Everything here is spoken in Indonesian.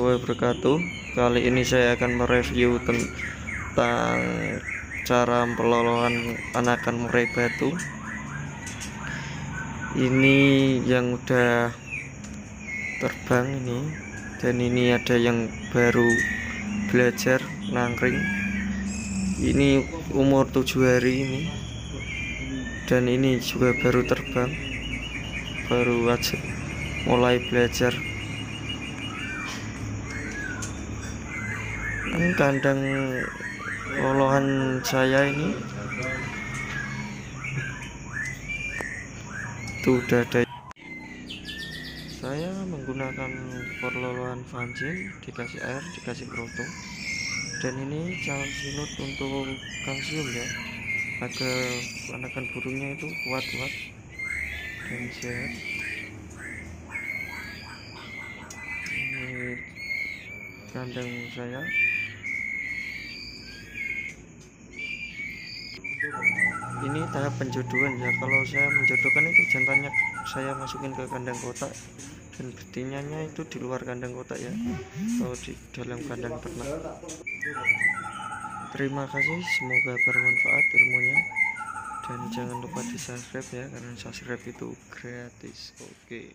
wabarakatuh. Kali ini saya akan mereview tentang cara pelolohan anakan murai batu. Ini yang udah terbang ini Dan ini ada yang baru belajar nangkring. Ini umur tujuh hari ini Dan ini juga baru terbang. Baru aja mulai belajar ini kandang lolohan saya ini. Itu udah ada. Saya menggunakan perlolohan vanjin dikasih air dikasih proto dan ini calcinut untuk kalsium ya agar anakan burungnya itu kuat-kuat dan sehat. Ini kandang saya ini tahap penjodohan ya. Kalau saya menjodohkan itu jantannya saya masukin ke kandang kotak dan betinanya itu di luar kandang kotak ya. Atau di dalam kandang ternak. Terima kasih. Semoga bermanfaat ilmunya. Dan jangan lupa di subscribe ya karena subscribe itu gratis. Oke. okay.